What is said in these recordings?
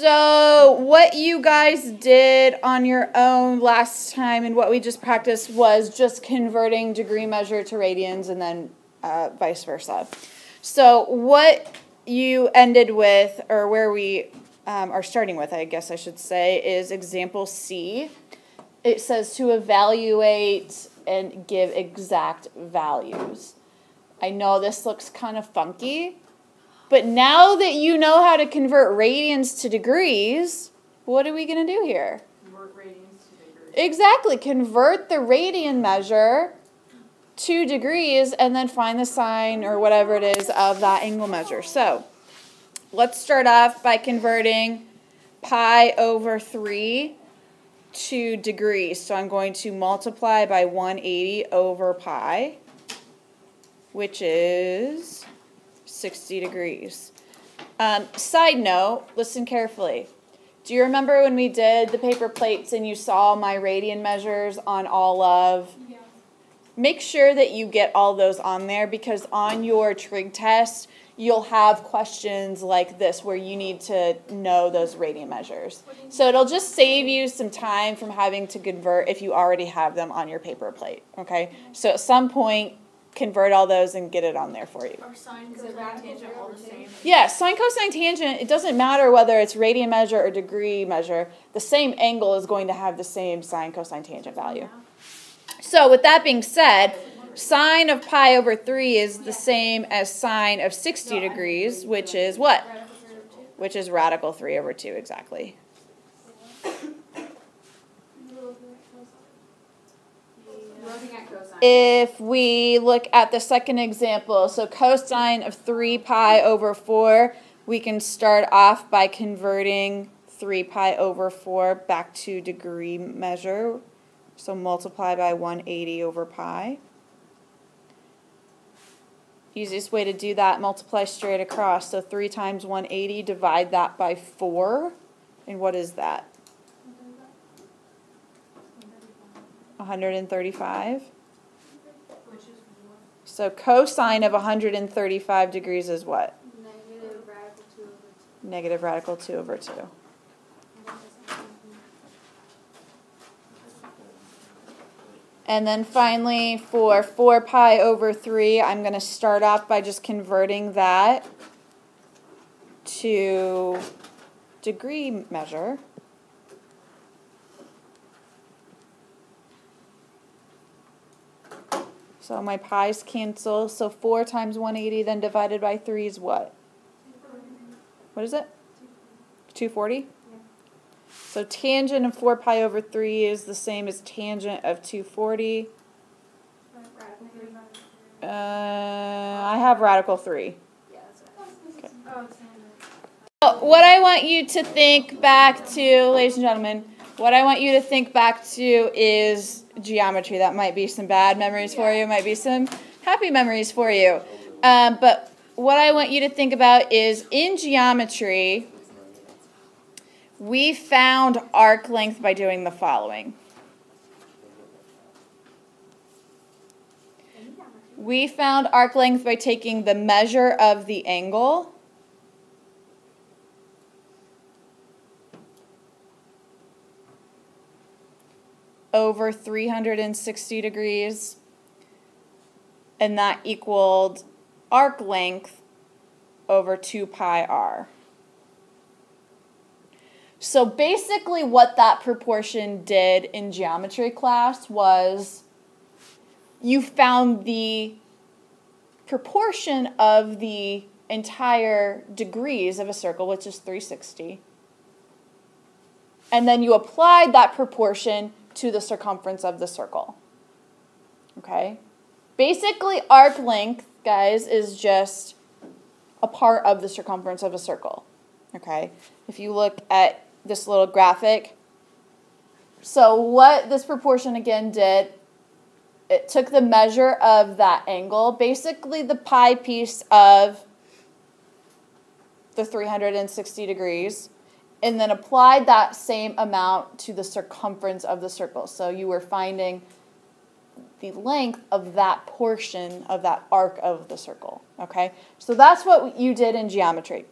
So, what you guys did on your own last time and what we just practiced was just converting degree measure to radians and then uh, vice versa. So, what you ended with, or where we um, are starting with, I guess I should say, is example C. It says to evaluate and give exact values. I know this looks kind of funky, but now that you know how to convert radians to degrees, what are we going to do here? Convert radians to degrees. Exactly. Convert the radian measure to degrees and then find the sine or whatever it is of that angle measure. So let's start off by converting pi over 3 to degrees. So I'm going to multiply by 180 over pi, which is 60 degrees. Um, side note, listen carefully. Do you remember when we did the paper plates and you saw my radian measures on all of? Yeah. Make sure that you get all those on there because on your trig test, you'll have questions like this where you need to know those radian measures. So it'll just save you some time from having to convert if you already have them on your paper plate, okay? So at some point, convert all those and get it on there for you. Are sine, cosine, tangent all the same? Yeah, sine, cosine, tangent, it doesn't matter whether it's radian measure or degree measure, the same angle is going to have the same sine, cosine, tangent value. So with that being said, sine of pi over 3 is the same as sine of 60 degrees, which is what? Which is radical 3 over 2, exactly. We're looking at cosine. If we look at the second example, so cosine of 3 pi over 4, we can start off by converting 3 pi over 4 back to degree measure. So multiply by 180 over pi. Easiest way to do that, multiply straight across. So 3 times 180, divide that by 4. And what is that? 135. Which is what? So cosine of 135 degrees is what? Negative radical 2 over 2. Negative radical 2 over 2. And then finally, for 4 pi over 3, I'm going to start off by just converting that to degree measure. So my pi's cancel. So 4 times 180 then divided by 3 is what? What is it? 240? So tangent of 4 pi over 3 is the same as tangent of 240. Uh, I have radical 3. Yeah, that's right. Okay. What I want you to think back to, ladies and gentlemen, what I want you to think back to is geometry. That might be some bad memories for you, might be some happy memories for you. Um, but what I want you to think about is in geometry, we found arc length by doing the following. We found arc length by taking the measure of the angle over 360 degrees, and that equaled arc length over 2 pi r. So basically, what that proportion did in geometry class was you found the proportion of the entire degrees of a circle, which is 360. And then you applied that proportion to the circumference of the circle. Okay? Basically, arc length, guys, is just a part of the circumference of a circle. Okay? If you look at this little graphic, so what this proportion again did, it took the measure of that angle, basically the pi piece of the 360 degrees, and then applied that same amount to the circumference of the circle. So you were finding the length of that portion of that arc of the circle. Okay? So that's what you did in geometry.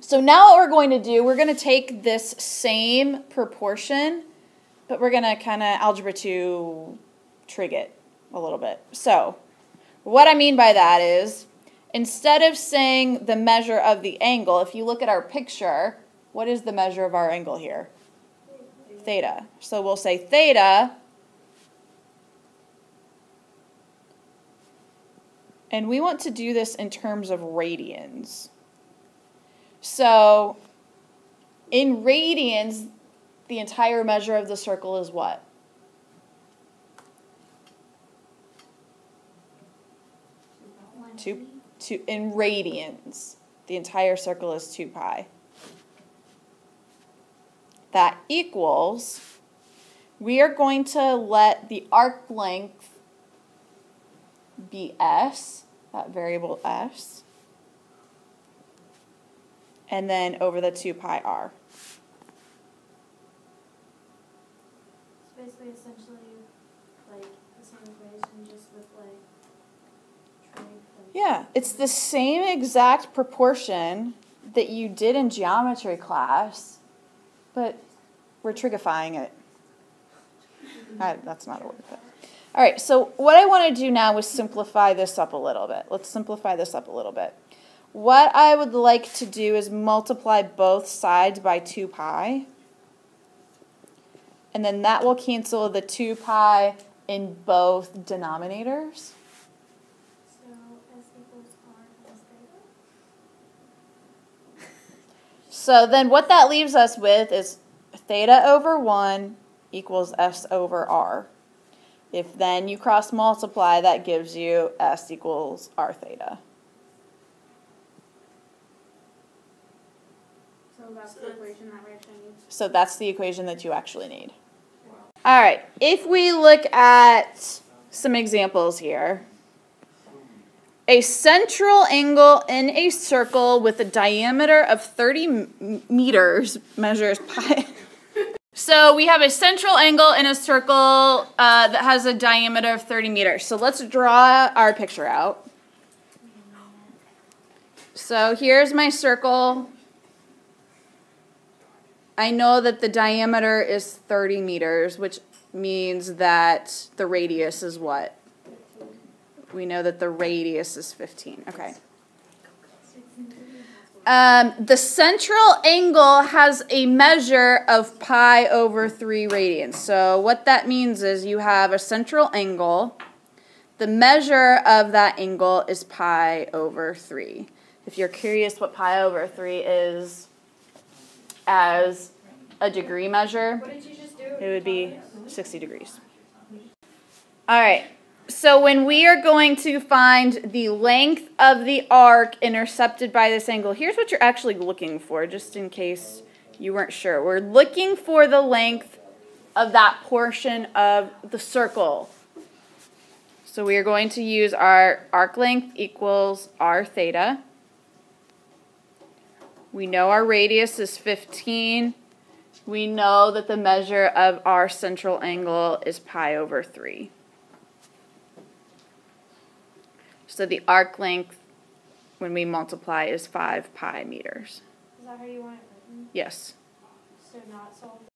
So now what we're going to do, we're going to take this same proportion, but we're going to kind of algebra 2 trig it a little bit. So what I mean by that is, instead of saying the measure of the angle, if you look at our picture, what is the measure of our angle here? Theta. So we'll say theta, and we want to do this in terms of radians. So in radians, the entire measure of the circle is what? Two, two, in radians, the entire circle is 2 pi. That equals, we are going to let the arc length be s, that variable s, and then over the 2 pi r. It's basically essentially like the same equation just with like trig. Like, Yeah, it's the same exact proportion that you did in geometry class, but we're trigifying it. I, that's not a word. But. All right, so what I want to do now is simplify this up a little bit. Let's simplify this up a little bit. What I would like to do is multiply both sides by 2 pi. And then that will cancel the 2 pi in both denominators. So s equals r plus theta. So then what that leaves us with is theta over 1 equals s over r. If then you cross multiply, that gives you s equals r theta. So that's the equation that we actually need. So that's the equation that you actually need. All right, if we look at some examples here. A central angle in a circle with a diameter of 30 m- meters measures pi. so we have a central angle in a circle uh, that has a diameter of 30 meters. So let's draw our picture out. So here's my circle. I know that the diameter is 30 meters, which means that the radius is what? We know that the radius is 15. Okay. Um, the central angle has a measure of pi over 3 radians. So what that means is you have a central angle. The measure of that angle is pi over 3. If you're curious what pi over 3 is as a degree measure, What did you just do? it would be 60 degrees. All right. So when we are going to find the length of the arc intercepted by this angle, here's what you're actually looking for, just in case you weren't sure. We're looking for the length of that portion of the circle. So we are going to use our arc length equals r theta. We know our radius is 15. We know that the measure of our central angle is pi over 3. So the arc length, when we multiply, is 5 pi meters. Is that how you want it written? Yes. So not solve